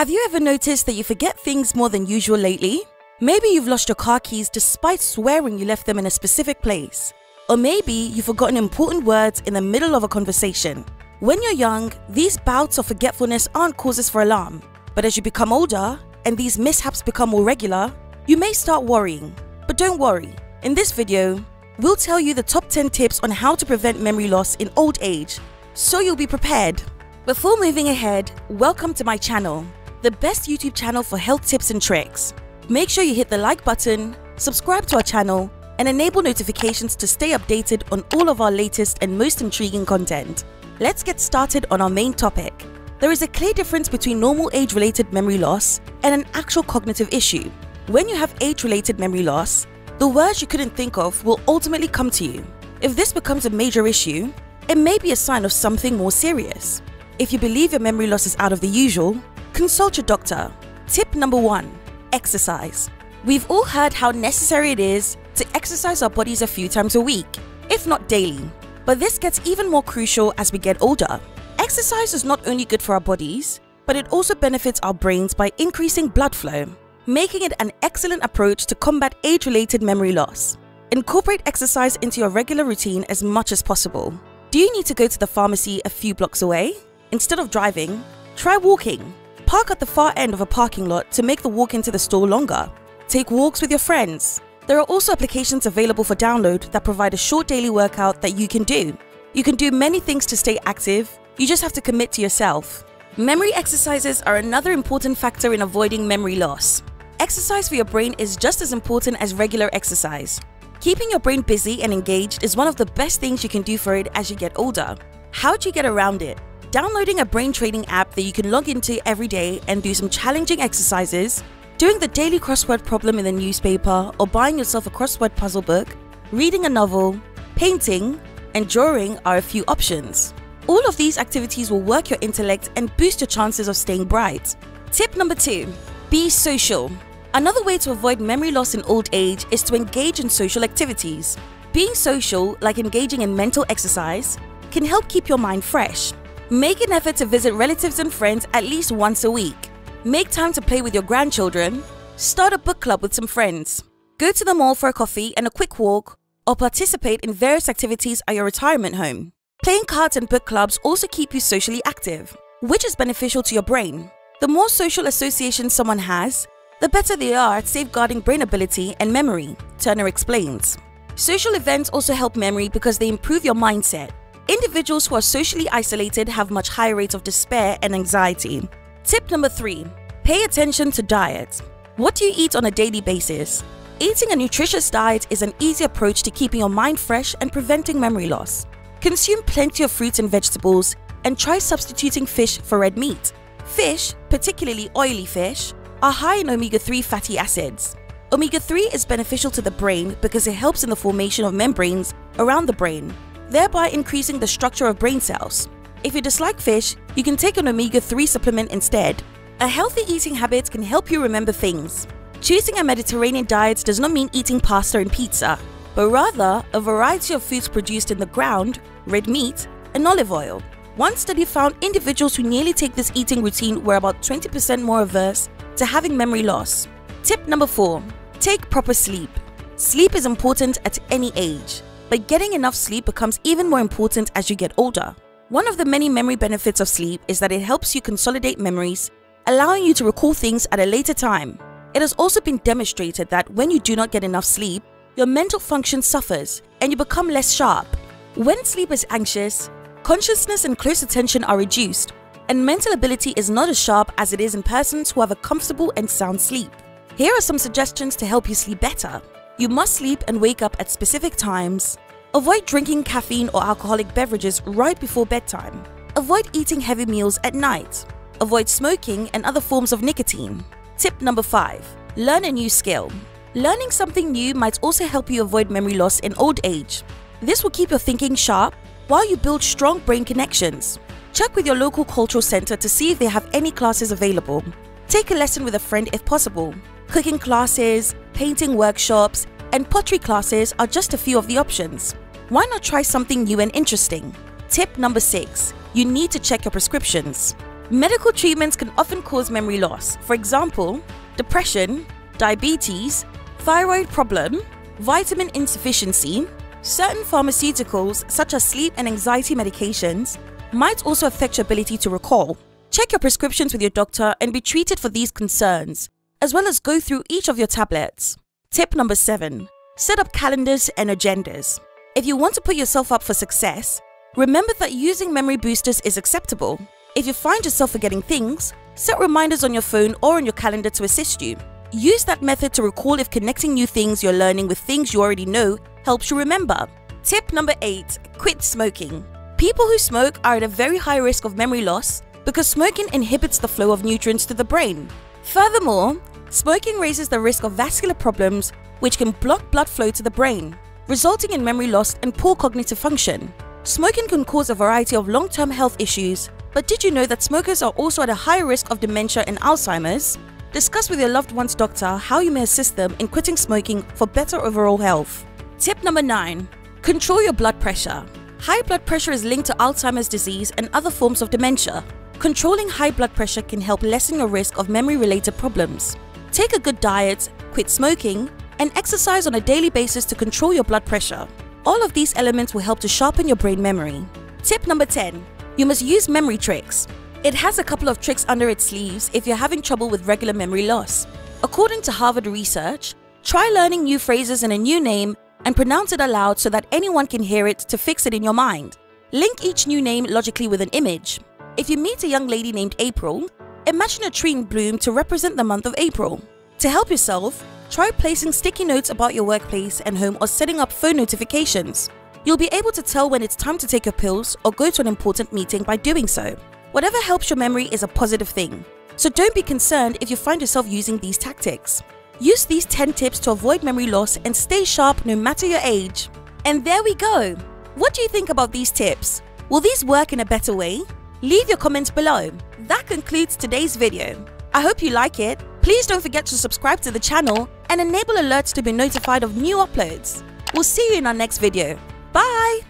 Have you ever noticed that you forget things more than usual lately? Maybe you've lost your car keys despite swearing you left them in a specific place. Or maybe you've forgotten important words in the middle of a conversation. When you're young, these bouts of forgetfulness aren't causes for alarm. But as you become older and these mishaps become more regular, you may start worrying. But don't worry, in this video, we'll tell you the top 10 tips on how to prevent memory loss in old age, so you'll be prepared. Before moving ahead, welcome to my channel the best YouTube channel for health tips and tricks. Make sure you hit the like button, subscribe to our channel, and enable notifications to stay updated on all of our latest and most intriguing content. Let's get started on our main topic. There is a clear difference between normal age-related memory loss and an actual cognitive issue. When you have age-related memory loss, the words you couldn't think of will ultimately come to you. If this becomes a major issue, it may be a sign of something more serious. If you believe your memory loss is out of the usual, Consult your doctor. Tip number one exercise. We've all heard how necessary it is to exercise our bodies a few times a week, if not daily. But this gets even more crucial as we get older. Exercise is not only good for our bodies, but it also benefits our brains by increasing blood flow, making it an excellent approach to combat age related memory loss. Incorporate exercise into your regular routine as much as possible. Do you need to go to the pharmacy a few blocks away? Instead of driving, try walking Park at the far end of a parking lot to make the walk into the store longer. Take walks with your friends. There are also applications available for download that provide a short daily workout that you can do. You can do many things to stay active, you just have to commit to yourself. Memory exercises are another important factor in avoiding memory loss. Exercise for your brain is just as important as regular exercise. Keeping your brain busy and engaged is one of the best things you can do for it as you get older. How do you get around it? Downloading a brain training app that you can log into every day and do some challenging exercises, doing the daily crossword problem in the newspaper, or buying yourself a crossword puzzle book, reading a novel, painting, and drawing are a few options. All of these activities will work your intellect and boost your chances of staying bright. Tip number two be social. Another way to avoid memory loss in old age is to engage in social activities. Being social, like engaging in mental exercise, can help keep your mind fresh. Make an effort to visit relatives and friends at least once a week. Make time to play with your grandchildren. Start a book club with some friends. Go to the mall for a coffee and a quick walk, or participate in various activities at your retirement home. Playing cards and book clubs also keep you socially active, which is beneficial to your brain. The more social associations someone has, the better they are at safeguarding brain ability and memory, Turner explains. Social events also help memory because they improve your mindset. Individuals who are socially isolated have much higher rates of despair and anxiety. Tip number three pay attention to diet. What do you eat on a daily basis? Eating a nutritious diet is an easy approach to keeping your mind fresh and preventing memory loss. Consume plenty of fruits and vegetables and try substituting fish for red meat. Fish, particularly oily fish, are high in omega 3 fatty acids. Omega 3 is beneficial to the brain because it helps in the formation of membranes around the brain, thereby increasing the structure of brain cells. If you dislike fish, you can take an omega 3 supplement instead. A healthy eating habit can help you remember things. Choosing a Mediterranean diet does not mean eating pasta and pizza, but rather a variety of foods produced in the ground, red meat, and olive oil. One study found individuals who nearly take this eating routine were about 20% more averse to having memory loss. Tip number 4 Take proper sleep. Sleep is important at any age but getting enough sleep becomes even more important as you get older. One of the many memory benefits of sleep is that it helps you consolidate memories, allowing you to recall things at a later time. It has also been demonstrated that when you do not get enough sleep, your mental function suffers and you become less sharp. When sleep is anxious, consciousness and close attention are reduced, and mental ability is not as sharp as it is in persons who have a comfortable and sound sleep. Here are some suggestions to help you sleep better. You must sleep and wake up at specific times. Avoid drinking caffeine or alcoholic beverages right before bedtime. Avoid eating heavy meals at night. Avoid smoking and other forms of nicotine. Tip number 5. Learn a new skill. Learning something new might also help you avoid memory loss in old age. This will keep your thinking sharp while you build strong brain connections. Check with your local cultural center to see if they have any classes available. Take a lesson with a friend if possible. Cooking classes, painting workshops, and pottery classes are just a few of the options. Why not try something new and interesting? Tip number 6. You need to check your prescriptions. Medical treatments can often cause memory loss. For example, depression, diabetes, thyroid problem, vitamin insufficiency, certain pharmaceuticals such as sleep and anxiety medications might also affect your ability to recall. Check your prescriptions with your doctor and be treated for these concerns, as well as go through each of your tablets. Tip number 7. Set up calendars and agendas. If you want to put yourself up for success, remember that using memory boosters is acceptable. If you find yourself forgetting things, set reminders on your phone or on your calendar to assist you. Use that method to recall if connecting new things you're learning with things you already know helps you remember. Tip number 8 Quit smoking. People who smoke are at a very high risk of memory loss because smoking inhibits the flow of nutrients to the brain. Furthermore, smoking raises the risk of vascular problems, which can block blood flow to the brain, resulting in memory loss and poor cognitive function. Smoking can cause a variety of long term health issues, but did you know that smokers are also at a higher risk of dementia and Alzheimer's? Discuss with your loved one's doctor how you may assist them in quitting smoking for better overall health. Tip number 9 Control your blood pressure. High blood pressure is linked to Alzheimer's disease and other forms of dementia. Controlling high blood pressure can help lessen your risk of memory related problems. Take a good diet, quit smoking, and exercise on a daily basis to control your blood pressure. All of these elements will help to sharpen your brain memory. Tip number 10 You must use memory tricks. It has a couple of tricks under its sleeves if you're having trouble with regular memory loss. According to Harvard research, try learning new phrases in a new name and pronounce it aloud so that anyone can hear it to fix it in your mind. Link each new name logically with an image. If you meet a young lady named April, imagine a tree in bloom to represent the month of April. To help yourself, try placing sticky notes about your workplace and home or setting up phone notifications. You'll be able to tell when it's time to take your pills or go to an important meeting by doing so. Whatever helps your memory is a positive thing, so don't be concerned if you find yourself using these tactics. Use these 10 tips to avoid memory loss and stay sharp no matter your age. And there we go! What do you think about these tips? Will these work in a better way? Leave your comments below. That concludes today's video. I hope you like it. Please don't forget to subscribe to the channel and enable alerts to be notified of new uploads. We'll see you in our next video. Bye!